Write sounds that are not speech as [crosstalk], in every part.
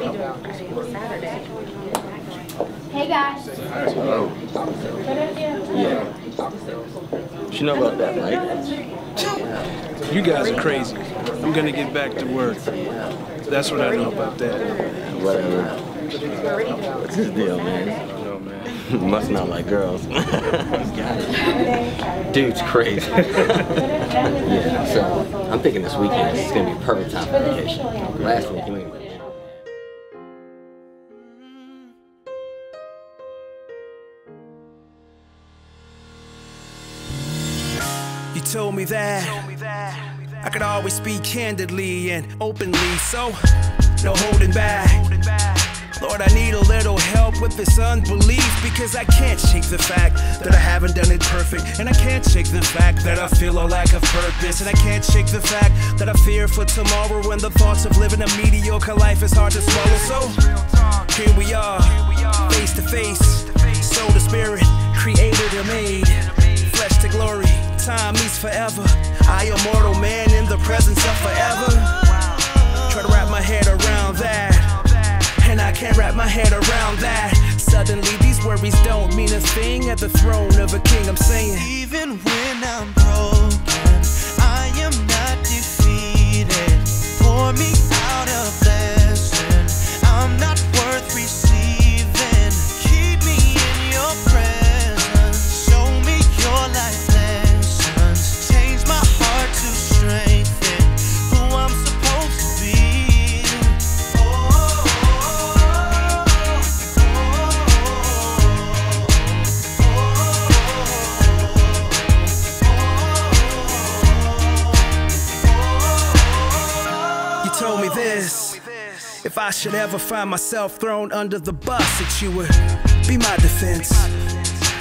Hey guys. Oh. Yeah. You know about that, right? You guys are crazy. I'm gonna get back to work. That's what I know about that. Whatever. What's his deal, man? Must not like girls. [laughs] Dude's crazy. [laughs] yeah, so I'm thinking this weekend is gonna be a perfect time for vacation. Last week, you ain't You told me that I could always speak candidly and openly, so no holding back. Lord, I need a little help with this unbelief because I can't shake the fact that I haven't done it perfect. And I can't shake the fact that I feel a lack of purpose. And I can't shake the fact that I fear for tomorrow when the thoughts of living a mediocre life is hard to swallow. So here we are, face to face, soul to spirit, created and made, flesh to glory. Time meets forever. I am mortal man in the presence of forever. Try to wrap my head around that. And I can't wrap my head around that. Suddenly, these worries don't mean a thing at the throne of a king. I'm saying, Even when I'm broken, You told me this. If I should ever find myself thrown under the bus, that you would be my defense.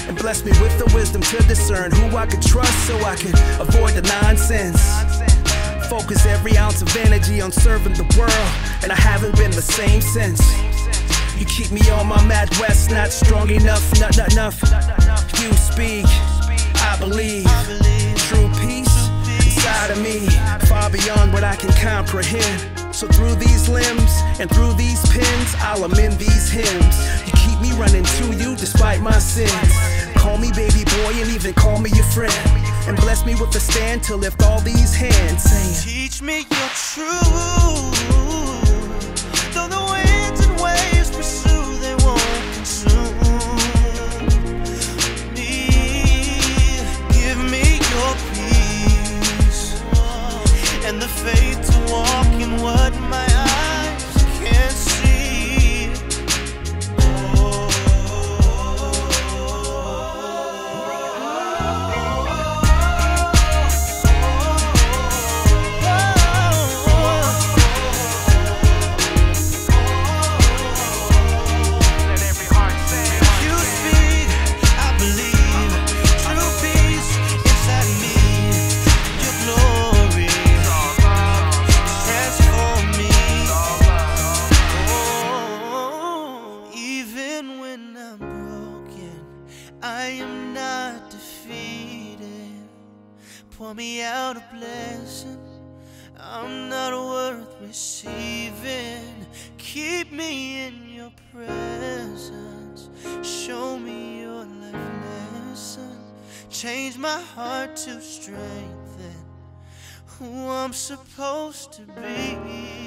And bless me with the wisdom to discern who I could trust so I could avoid the nonsense. Focus every ounce of energy on serving the world, and I haven't been the same since. You keep me on my mad west, not strong enough, not, not enough. You speak, I believe. True inside of me, far beyond what I can comprehend. So through these limbs and through these pins, I'll amend these hymns. You keep me running to you despite my sins. Call me baby boy and even call me your friend. And bless me with a stand to lift all these hands, saying, Teach me your truth. I am not defeated. Pour me out a blessing. I'm not worth receiving. Keep me in your presence. Show me your life lesson. Change my heart to strengthen who I'm supposed to be.